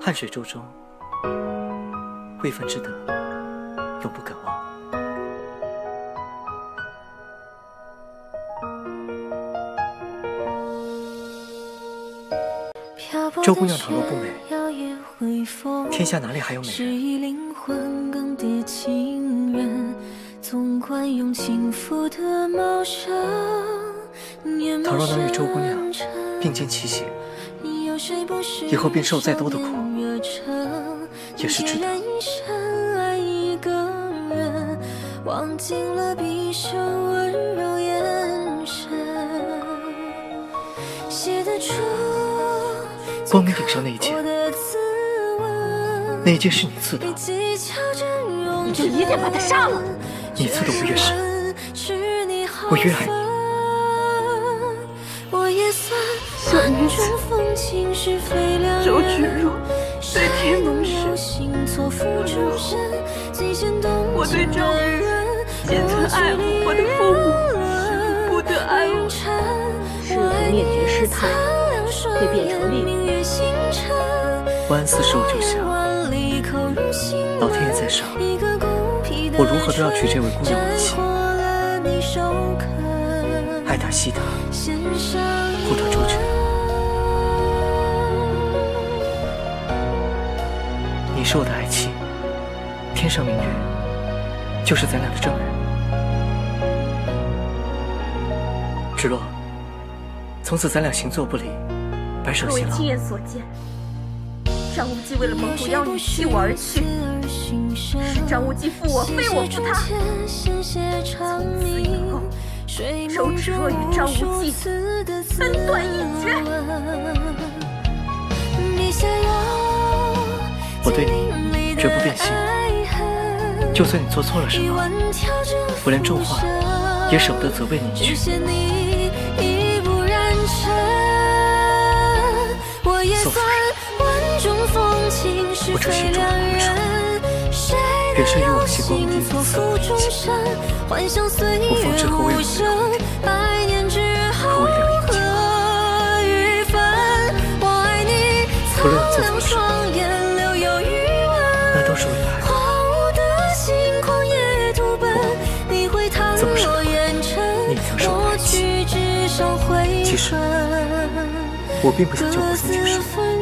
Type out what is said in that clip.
汉水舟中，未分之德，永不敢忘。周姑娘倘若不美，天下哪里还有美人？倘若能与周姑娘并肩齐行，以后便受再多的苦，也是值得。光明顶上那一剑，那一剑是你刺的，你就一定把他杀了。你刺的我越深，我越爱你。小女子周芷若对天盟誓，日后我对赵玉皆曾爱护我的父母，不得爱我。师徒灭绝师太，会变成烈女。我安。四十我就想，老天爷在上，我如何都要娶这位姑娘为妻。爱她惜她，护她周全。你是我的爱妻，天上明月就是咱俩的证人。芷洛，从此咱俩行坐不离。若为亲眼所见，张无忌为了蒙古妖女弃我而去，是张无忌负我，非我负他。从此以后，周芷若与张无忌恩断义绝。我对你绝不变心，就算你做错了什么，我连重话也舍不得责备你一句。我这心中的苦楚，远胜于往昔光明顶的刺耳一剑。我方知何为温柔，何为良阴无论你做错了什么，那都是为了爱我。我怎么舍得你曾是我爱妻？其实。我并不想救活宋景书。